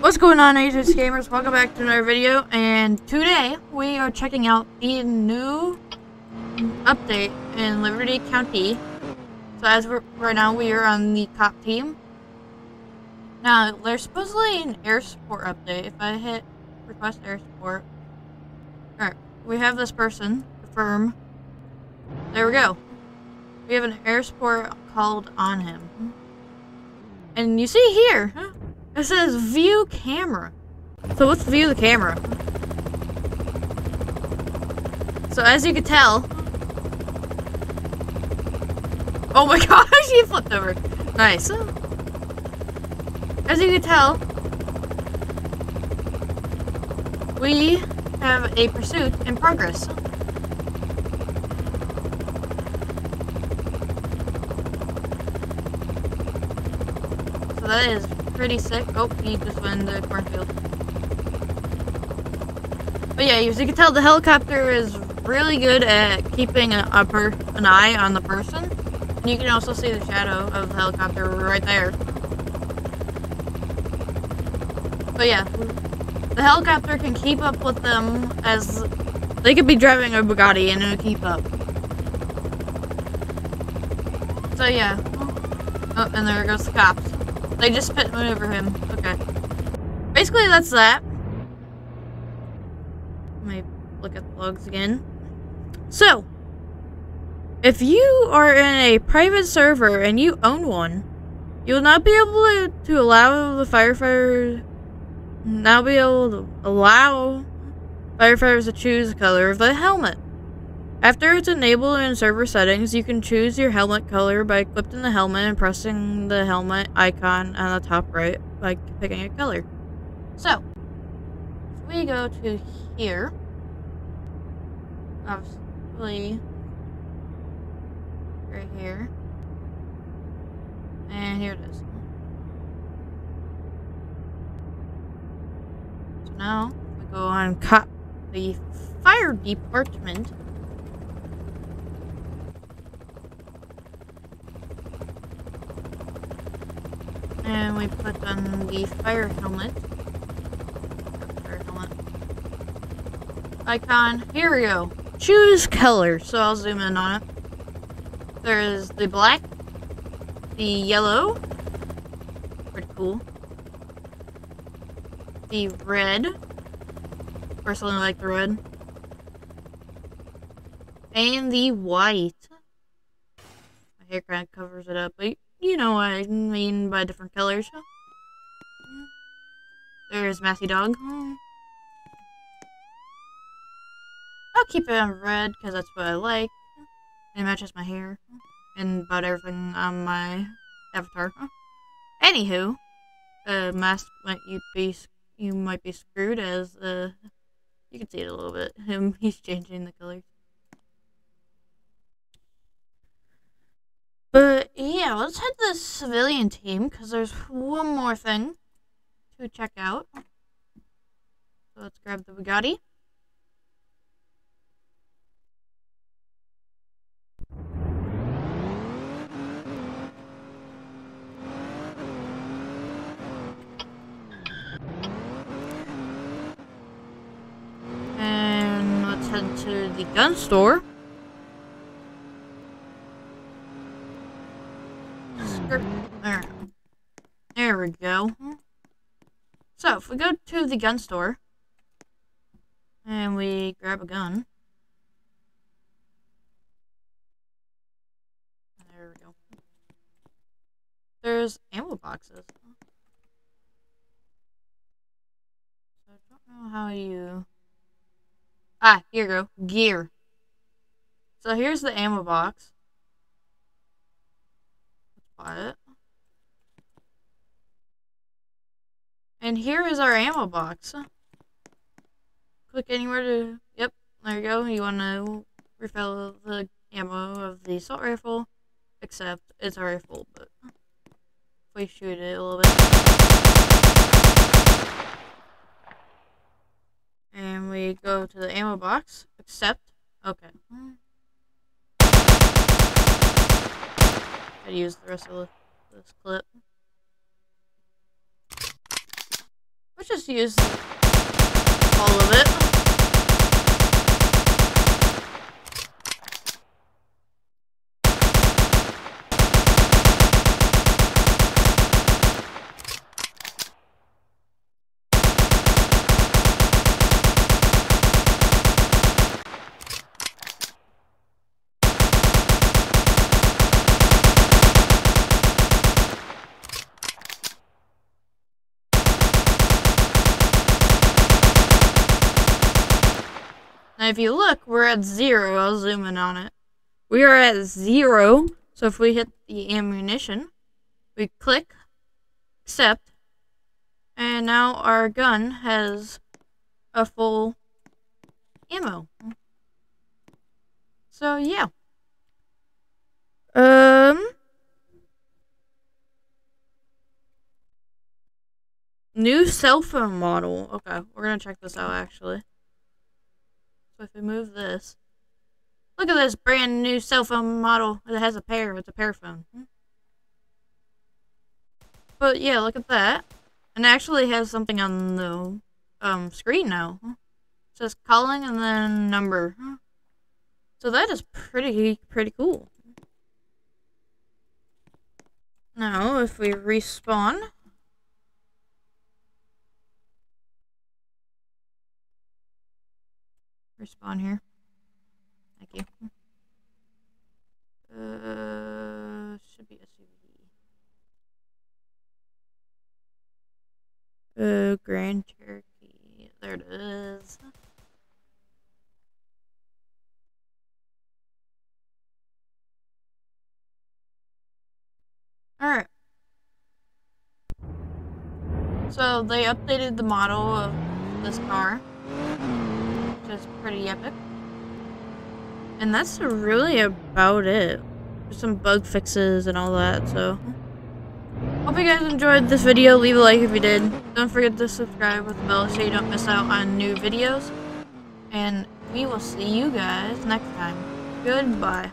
What's going on, Aces Gamers? Welcome back to another video, and today we are checking out the new update in Liberty County. So as we're, right now, we are on the cop team. Now, there's supposedly an air support update. If I hit request air support, alright, we have this person, confirm. There we go. We have an air support called on him. And you see here? It says view camera. So let's view the camera. So as you can tell. Oh my gosh, he flipped over. Nice. As you can tell, we have a pursuit in progress. So that is pretty sick. Oh, he just went in the cornfield. But yeah, as you can tell, the helicopter is really good at keeping a, a per, an eye on the person. And you can also see the shadow of the helicopter right there. But yeah, the helicopter can keep up with them as they could be driving a Bugatti and it'll keep up. So yeah. Oh, and there goes the cops. They just pit over him. Okay. Basically, that's that. Let me look at the logs again. So, if you are in a private server and you own one, you will not be able to, to allow the firefighters now be able to allow firefighters to choose the color of the helmet. After it's enabled in server settings, you can choose your helmet color by clipping the helmet and pressing the helmet icon on the top right by picking a color. So, if we go to here, obviously, right here, and here it is. So now, we go on the fire department, And we put on the fire helmet. Fire helmet. Icon. Here we go. Choose color. So I'll zoom in on it. There's the black, the yellow. Pretty cool. The red. Personally like the red. And the white. My hair kind of covers it up, but you know what I mean by different colors. There's Matthew Dog. I'll keep it on red because that's what I like. It matches my hair and about everything on my avatar. Anywho, uh, mask might you be you might be screwed as uh you can see it a little bit. Him he's changing the colors. But yeah, let's head to the civilian team because there's one more thing to check out. So let's grab the Bugatti. And let's head to the gun store. There. there we go. So, if we go to the gun store, and we grab a gun. There we go. There's ammo boxes. So, I don't know how you... Ah, here you go. Gear. So, here's the ammo box And here is our ammo box. Click anywhere to, yep, there you go. You want to refill the ammo of the assault rifle, except it's a rifle, but if we shoot it a little bit. And we go to the ammo box, except, okay. I use the rest of this clip. Let's just use all of it. If you look, we're at zero. I'll zoom in on it. We are at zero. So if we hit the ammunition, we click accept, and now our gun has a full ammo. So yeah. Um. New cell phone model. Okay, we're gonna check this out actually. So if we move this, look at this brand new cell phone model. It has a pair. It's a pair phone. But yeah, look at that. And actually has something on the um, screen now. It says calling and then number. So that is pretty, pretty cool. Now, if we respawn, respawn here. Thank you. Uh, should be SUV. Uh, Grand Cherokee. There it is. Alright. So they updated the model of this car is pretty epic. And that's really about it. There's some bug fixes and all that, so... Hope you guys enjoyed this video. Leave a like if you did. Don't forget to subscribe with the bell so you don't miss out on new videos. And we will see you guys next time. Goodbye.